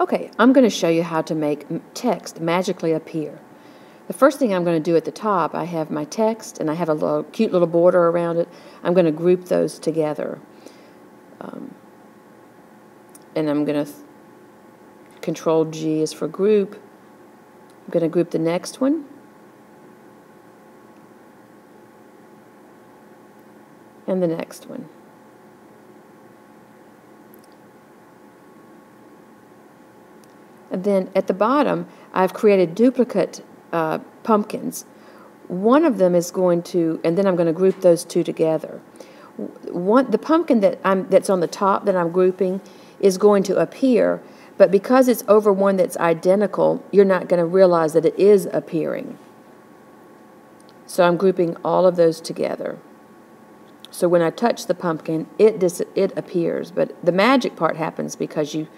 Okay, I'm going to show you how to make text magically appear. The first thing I'm going to do at the top, I have my text and I have a little, cute little border around it. I'm going to group those together. Um, and I'm going to control G is for group. I'm going to group the next one. And the next one. And then at the bottom, I've created duplicate uh, pumpkins. One of them is going to, and then I'm going to group those two together. One, the pumpkin that I'm, that's on the top that I'm grouping is going to appear, but because it's over one that's identical, you're not going to realize that it is appearing. So I'm grouping all of those together. So when I touch the pumpkin, it, dis- it appears, but the magic part happens because you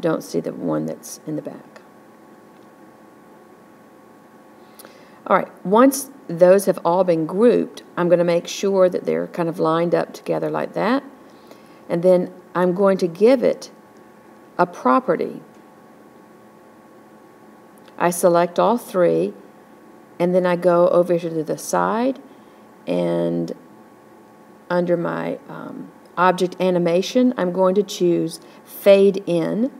don't see the one that's in the back. All right, once those have all been grouped, I'm going to make sure that they're kind of lined up together like that. And then I'm going to give it a property. I select all three, and then I go over to the side, and under my um, object animation, I'm going to choose fade in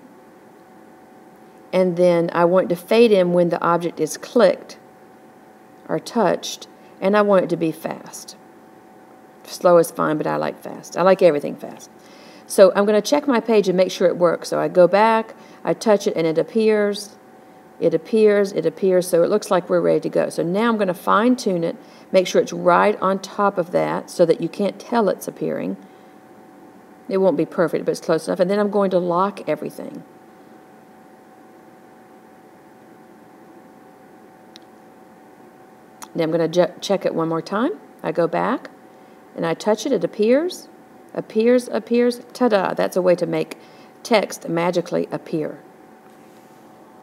and then I want to fade in when the object is clicked or touched, and I want it to be fast. Slow is fine, but I like fast. I like everything fast. So I'm going to check my page and make sure it works. So I go back, I touch it, and it appears. It appears, it appears, so it looks like we're ready to go. So now I'm going to fine tune it, make sure it's right on top of that so that you can't tell it's appearing. It won't be perfect, but it's close enough. And then I'm going to lock everything. Now I'm going to check it one more time. I go back and I touch it. It appears, appears, appears. Ta-da! That's a way to make text magically appear.